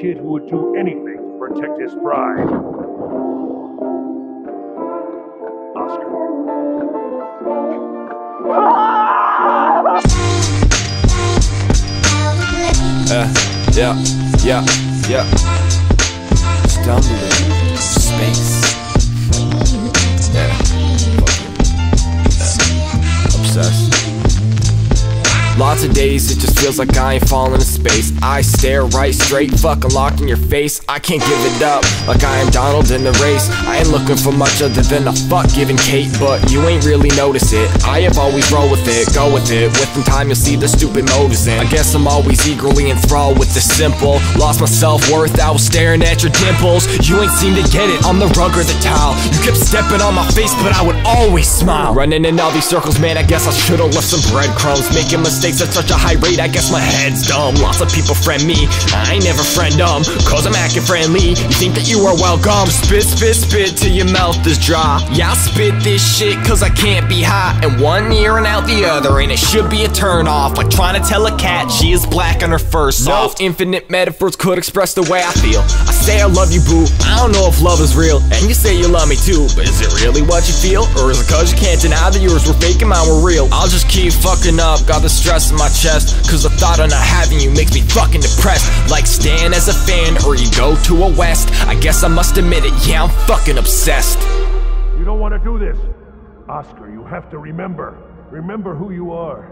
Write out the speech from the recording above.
kid who would do anything to protect his pride. Oscar. Uh, yeah, yeah, yeah. Stumbling Lots of days, it just feels like I ain't falling in space. I stare right straight, fucking locked in your face. I can't give it up, like I am Donald in the race. I ain't looking for much other than a fuck giving Kate, but you ain't really notice it. I have always roll with it, go with it. Within time, you'll see the stupid motives in. I guess I'm always eagerly enthralled with the simple. Lost my self worth, I was staring at your dimples. You ain't seem to get it, I'm the rug or the towel. You kept stepping on my face, but I would always smile. Running in all these circles, man, I guess I should've left some breadcrumbs. Making mistakes mistakes at such a high rate, I guess my head's dumb. Lots of people friend me, I never friend them, cause I'm acting friendly. You think that you are welcome? Spit, spit, spit till your mouth is dry. Yeah, I spit this shit cause I can't be hot. And one ear and out the other, and it should be a turn off. Like trying to tell a cat she is black on her first soft. Infinite metaphors could express the way I feel. I say I love you, boo. I don't know if love is real. And you say you love me too, but is it really what you feel? Or is it cause you can't deny that yours were fake and mine were real? I'll just keep fucking up, got the stress stress in my chest Cause the thought of not having you makes me fucking depressed. Like staying as a fan or you go to a west I guess I must admit it, yeah I'm fucking obsessed. You don't want to do this. Oscar, you have to remember. Remember who you are